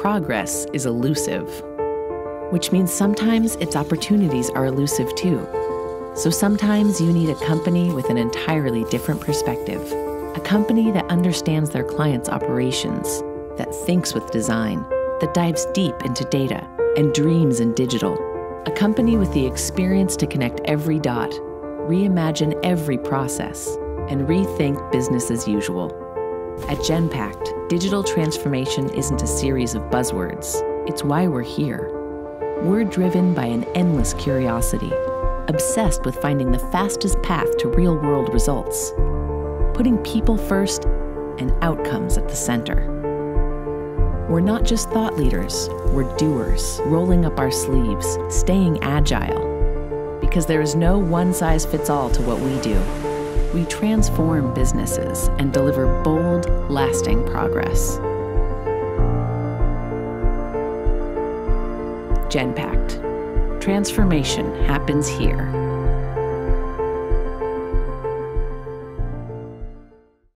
progress is elusive, which means sometimes its opportunities are elusive too. So sometimes you need a company with an entirely different perspective, a company that understands their clients' operations, that thinks with design, that dives deep into data and dreams in digital, a company with the experience to connect every dot, reimagine every process, and rethink business as usual. At Genpact, digital transformation isn't a series of buzzwords, it's why we're here. We're driven by an endless curiosity, obsessed with finding the fastest path to real world results, putting people first and outcomes at the center. We're not just thought leaders, we're doers, rolling up our sleeves, staying agile. Because there is no one size fits all to what we do we transform businesses and deliver bold, lasting progress. Genpact. Transformation happens here.